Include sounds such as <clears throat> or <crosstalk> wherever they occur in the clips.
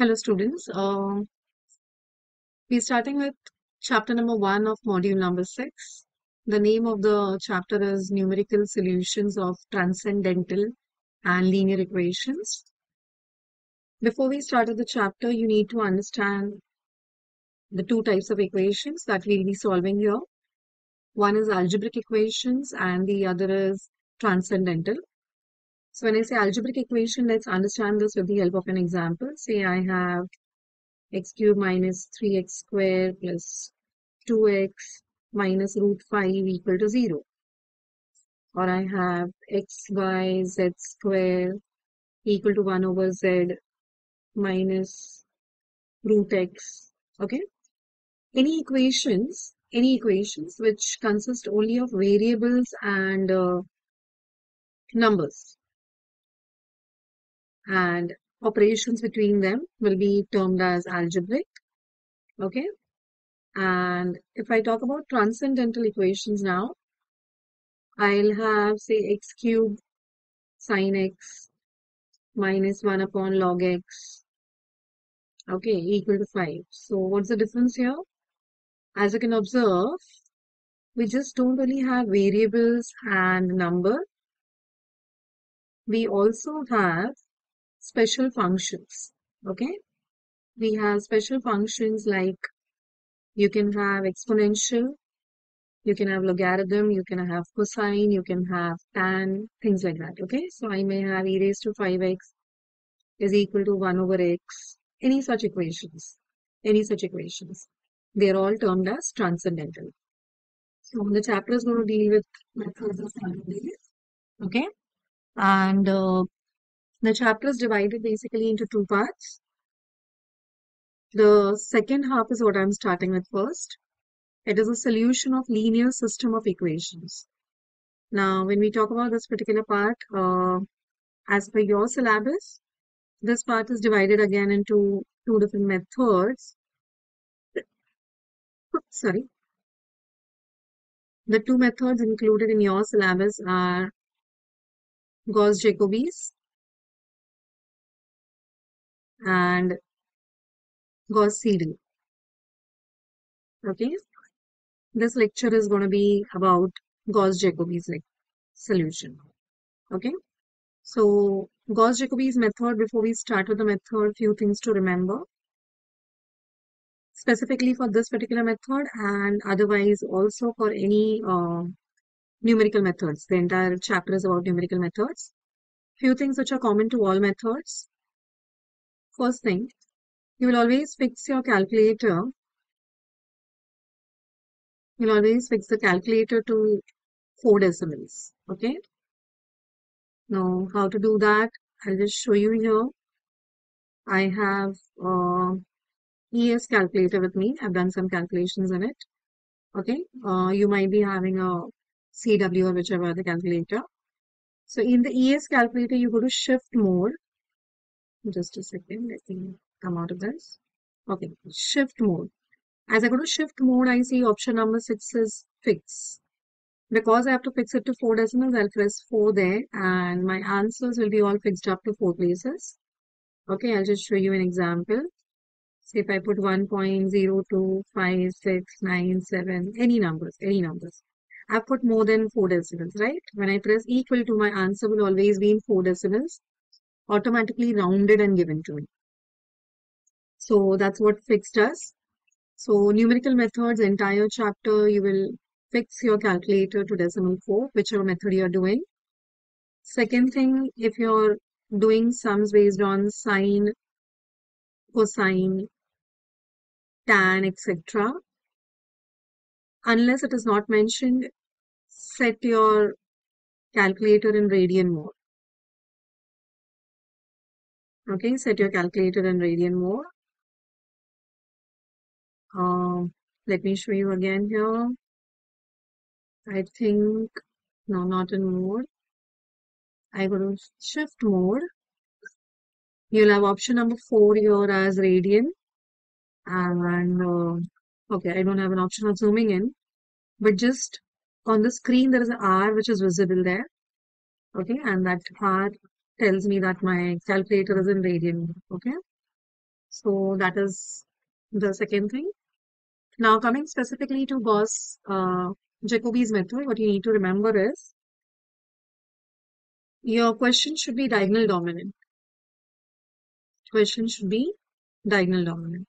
Hello students, um, we're starting with chapter number one of module number six. The name of the chapter is Numerical Solutions of Transcendental and Linear Equations. Before we start with the chapter, you need to understand the two types of equations that we'll be solving here. One is algebraic equations and the other is transcendental. So when I say algebraic equation, let's understand this with the help of an example. Say I have x cube minus 3x square plus 2x minus root 5 equal to 0. Or I have x, y, z square equal to 1 over z minus root x. Okay. Any equations, any equations which consist only of variables and uh, numbers and operations between them will be termed as algebraic. Okay. And if I talk about transcendental equations now, I'll have say x cube sine x minus 1 upon log x okay equal to 5 so what's the difference here as you can observe we just don't only have variables and number we also have special functions okay? We have special functions like you can have exponential you can have logarithm you can have cosine you can have tan things like that okay? So i may have e raised to 5x is equal to 1 over x. Any such equations any such equations they're all termed as transcendental. So the chapter is going to deal with methods of okay? And uh, the chapter is divided basically into two parts. The second half is what I'm starting with first. It is a solution of linear system of equations. Now, when we talk about this particular part, uh, as per your syllabus, this part is divided again into two different methods. Sorry. The two methods included in your syllabus are Gauss-Jacobi's and Gauss-Seidel. Okay. This lecture is going to be about Gauss-Jacobi's like solution. Okay. So Gauss-Jacobi's method, before we start with the method, few things to remember. Specifically for this particular method and otherwise also for any uh, numerical methods. The entire chapter is about numerical methods. Few things which are common to all methods. First thing, you will always fix your calculator. You'll always fix the calculator to four decimals. Okay. Now, how to do that? I'll just show you here. I have uh, ES calculator with me. I've done some calculations in it. Okay. Uh, you might be having a CW or whichever other calculator. So in the ES calculator, you go to shift mode just a second, let me come out of this. Okay, shift mode. As I go to shift mode, I see option number six is fix. Because I have to fix it to four decimals, I'll press four there and my answers will be all fixed up to four places. Okay, I'll just show you an example. Say if I put 1.025697, any numbers, any numbers. I've put more than four decimals, right? When I press equal to, my answer will always be in four decimals automatically rounded and given to me. So that's what fixed does. So numerical methods, entire chapter, you will fix your calculator to decimal 4, whichever method you're doing. Second thing, if you're doing sums based on sine, cosine, tan, etc. Unless it is not mentioned, set your calculator in radian mode. Okay, set your calculator in radian mode. Um, let me show you again here. I think, no, not in mode. I go to shift mode. You'll have option number four here as radian. And, uh, okay, I don't have an option of zooming in. But just on the screen, there is an R which is visible there. Okay, and that R tells me that my calculator is in radian. Okay. So that is the second thing. Now coming specifically to Gauss uh, Jacobi's method, what you need to remember is your question should be diagonal dominant. Question should be diagonal dominant.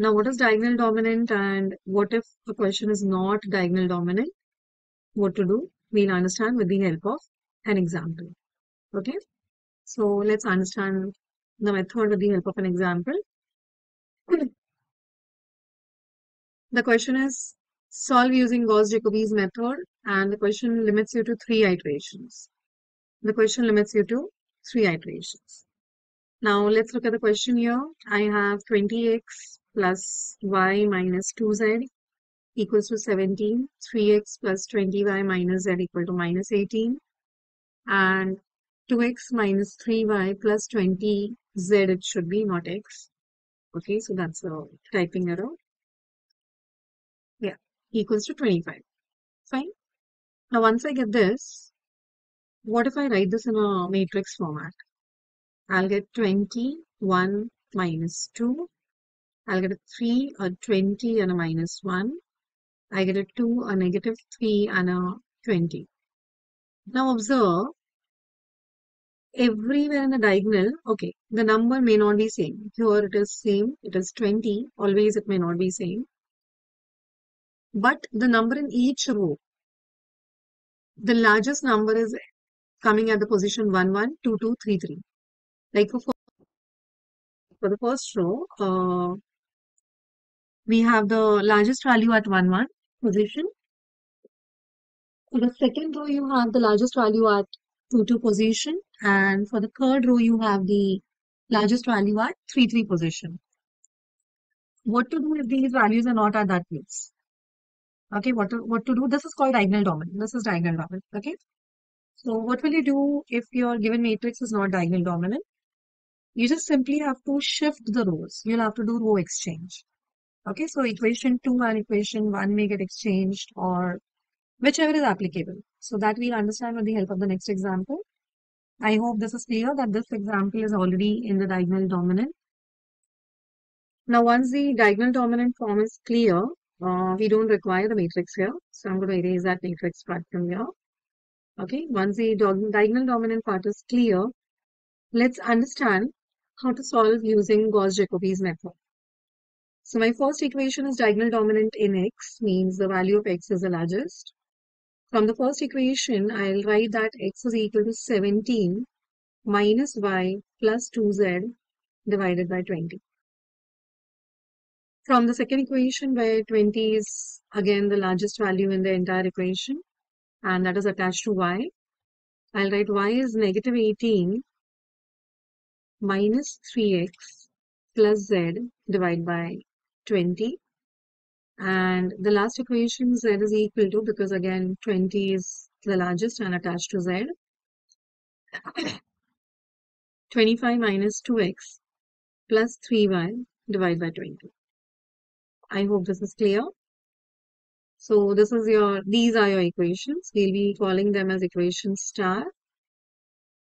Now, what is diagonal dominant and what if the question is not diagonal dominant? What to do? We'll understand with the help of an example. Okay. So let's understand the method with the help of an example. <clears throat> the question is solve using Gauss-Jacobi's method and the question limits you to three iterations. The question limits you to three iterations. Now let's look at the question here. I have 20x plus y minus 2z equals to 17, 3x plus 20y minus z equal to minus 18, and 2x minus 3y plus 20z it should be, not x. Okay, so that's a typing error. Yeah, equals to 25. Fine. Now once I get this, what if I write this in a matrix format? I'll get 21 minus 2 I'll get a 3, a 20, and a minus 1. I get a 2, a negative 3, and a 20. Now observe, everywhere in the diagonal, okay, the number may not be same. Here it is same, it is 20, always it may not be same. But the number in each row, the largest number is coming at the position 1, 1, 2, 2, 3, 3. Like for, for the first row, uh, we have the largest value at 1, 1 position. For the second row, you have the largest value at 2, 2 position. And for the third row, you have the largest value at 3, 3 position. What to do if these values are not at that place? Okay, what to, what to do? This is called diagonal dominant. This is diagonal dominant. Okay. So what will you do if your given matrix is not diagonal dominant? You just simply have to shift the rows. You'll have to do row exchange. Okay, so equation 2 and equation 1 may get exchanged or whichever is applicable. So that we'll understand with the help of the next example. I hope this is clear that this example is already in the diagonal dominant. Now once the diagonal dominant form is clear, uh, we don't require the matrix here. So I'm going to erase that matrix part from here. Okay, once the diagonal dominant part is clear, let's understand how to solve using Gauss-Jacobi's method. So my first equation is diagonal dominant in x, means the value of x is the largest. From the first equation, I'll write that x is equal to 17 minus y plus 2z divided by 20. From the second equation, where 20 is again the largest value in the entire equation, and that is attached to y, I'll write y is negative 18 minus 3x plus z divided by 20 and the last equation z is equal to because again 20 is the largest and attached to z. <coughs> 25 minus 2x plus 3y divided by 20 i hope this is clear. So this is your these are your equations. We'll be calling them as equation star.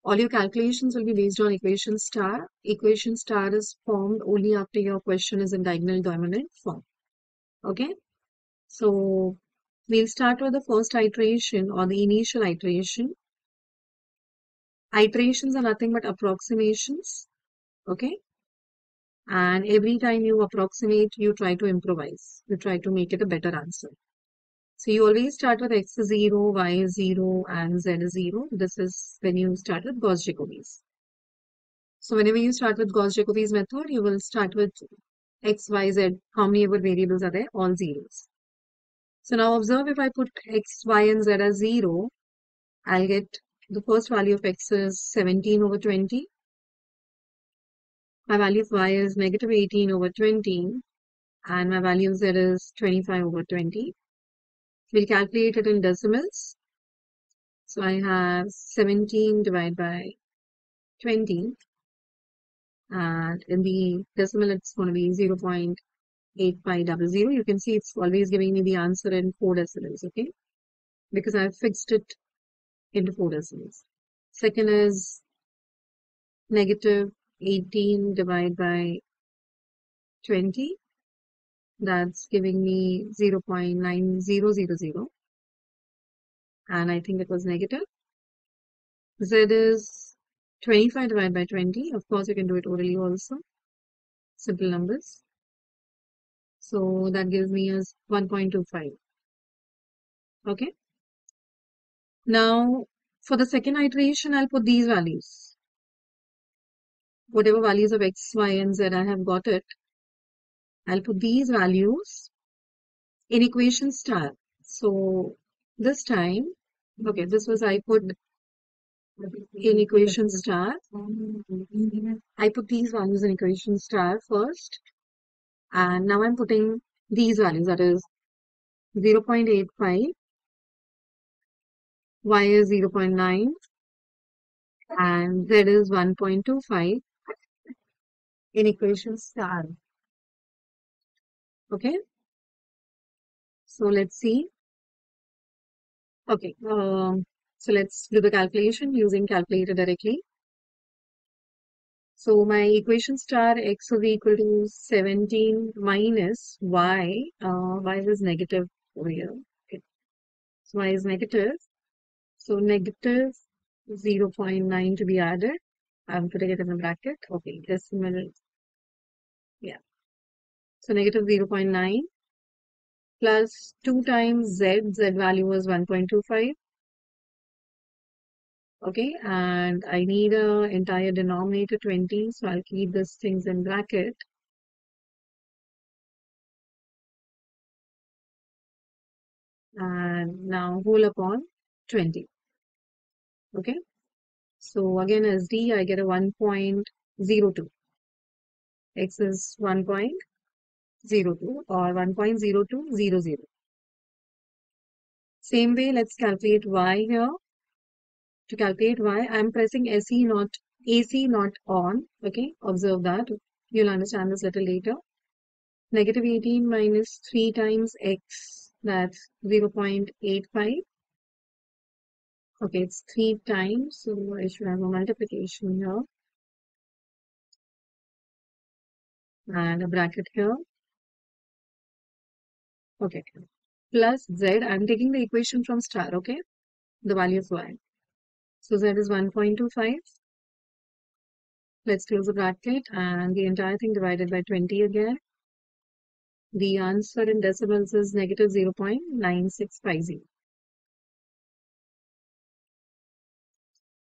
All your calculations will be based on equation star. Equation star is formed only after your question is in diagonal dominant form. Okay. So we'll start with the first iteration or the initial iteration. Iterations are nothing but approximations. Okay. And every time you approximate, you try to improvise. You try to make it a better answer. So you always start with x is 0, y is 0, and z is 0. This is when you start with Gauss-Jacobi's. So whenever you start with Gauss-Jacobi's method, you will start with x, y, z. How many ever variables are there? All zeros. So now observe if I put x, y, and z as 0, I'll get the first value of x is 17 over 20. My value of y is negative 18 over 20. And my value of z is 25 over 20. We'll calculate it in decimals. So I have 17 divided by 20. And in the decimal, it's going to be 0 0.8500. You can see it's always giving me the answer in four decimals, okay? Because I've fixed it into four decimals. Second is negative 18 divided by 20. That's giving me 0 0.9000. And I think it was negative. Z is 25 divided by 20. Of course, you can do it orally also. Simple numbers. So that gives me as 1.25. Okay. Now, for the second iteration, I'll put these values. Whatever values of x, y, and z I have got it. I'll put these values in equation star. So this time, okay, this was I put in equation star. I put these values in equation star first. And now I'm putting these values, that is 0 0.85, y is 0 0.9, and z is 1.25 in equation star. Okay. So let's see. Okay. Um, so let's do the calculation using calculator directly. So my equation star x will be equal to 17 minus y. Uh, y is negative over here. Okay. So y is negative. So negative 0 0.9 to be added. I'm putting it in the bracket. Okay, decimal. Yeah. So negative 0 0.9 plus 2 times z. z value was 1.25 okay and I need a entire denominator 20 so I'll keep these things in bracket. And now whole upon 20 okay so again as d I get a 1.02 x is 1.02 or 1.0200 same way let's calculate y here to calculate y, I'm pressing SE not AC not on. Okay, observe that. You'll understand this little later. Negative 18 minus 3 times x, that's 0 0.85. Okay, it's 3 times, so I should have a multiplication here. And a bracket here. Okay, plus z, I'm taking the equation from star, okay? The value of y. So z is 1.25. Let's close the bracket and the entire thing divided by 20 again. The answer in decimals is negative 0.9650.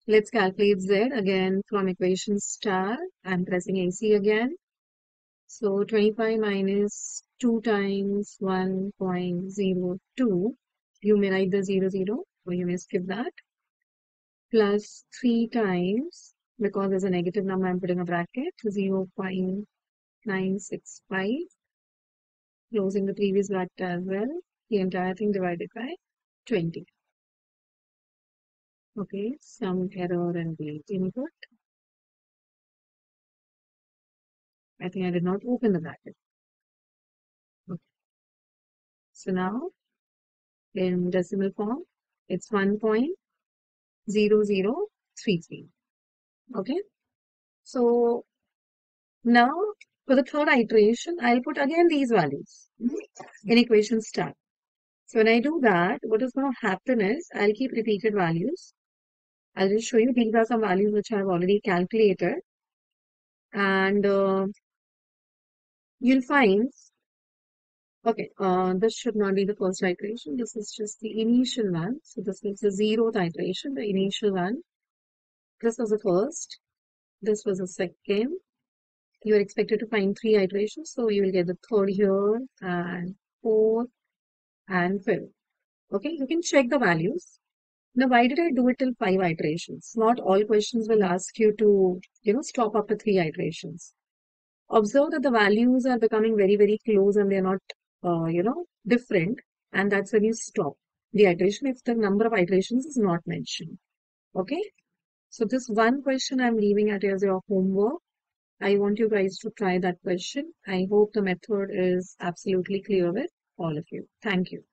Let's calculate Z again from equation star. I'm pressing AC again. So 25 minus 2 times 1.02. You may write the 00 or you may skip that plus 3 times, because there's a negative number, I'm putting a bracket, 0 0.965, closing the previous bracket as well, the entire thing divided by 20. Okay, some error and the input. I think I did not open the bracket. Okay. So now, in decimal form, it's 1 point 0033. Okay. So now for the third iteration, I'll put again these values in equation star. So when I do that, what is going to happen is I'll keep repeated values. I'll just show you these are some values which I've already calculated. And uh, you'll find Okay, uh, this should not be the first iteration. This is just the initial one. So this is the zeroth iteration, the initial one. This was the first. This was the second. You are expected to find three iterations. So you will get the third here and fourth and fifth. Okay, you can check the values. Now, why did I do it till five iterations? Not all questions will ask you to, you know, stop after three iterations. Observe that the values are becoming very, very close and they're not uh, you know, different. And that's when you stop the iteration if the number of iterations is not mentioned. Okay. So this one question I'm leaving at as your homework. I want you guys to try that question. I hope the method is absolutely clear with all of you. Thank you.